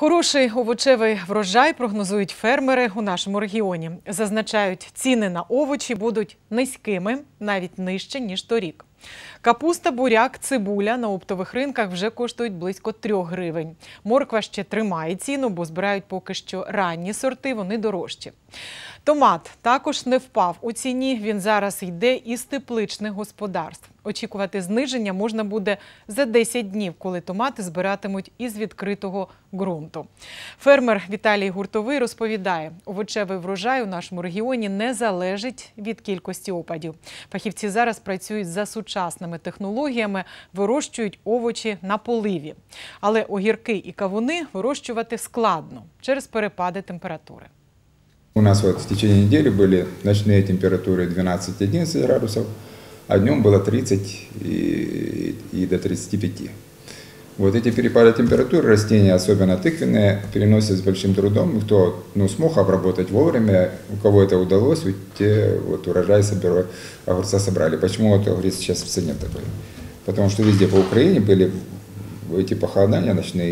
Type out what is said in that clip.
Хороший овочевий врожай прогнозують фермери у нашому регіоні. Зазначають, ціни на овочі будуть низькими, навіть нижче ніж торік. Капуста, буряк, цибуля на оптових ринках вже коштують близько 3 гривень. Морква ще тримає ціну, бо збирають поки що ранні сорти, вони дорожчі. Томат також не впав у ціні. Він зараз йде із тепличних господарств. Очікувати зниження можна буде за 10 днів, коли томати збиратимуть із відкритого ґрунту. Фермер Віталій Гуртовий розповідає, овочевий врожай у нашому регіоні не залежить від кількості опадів. Фахівці зараз працюють за сучасними технологіями, вирощують овочі на поливі. Але огірки і кавуни вирощувати складно через перепади температури. У нас вот в течение недели были ночные температуры 12-11 градусов, а днем было 30 и, и до 35. Вот эти перепады температур растения, особенно тыквенные, переносят с большим трудом. Кто ну, смог обработать вовремя, у кого это удалось, вот те вот урожай собирали, огурца собрали. Почему вот огурец сейчас в цене такой? Потому что везде по Украине были эти похолодания ночные.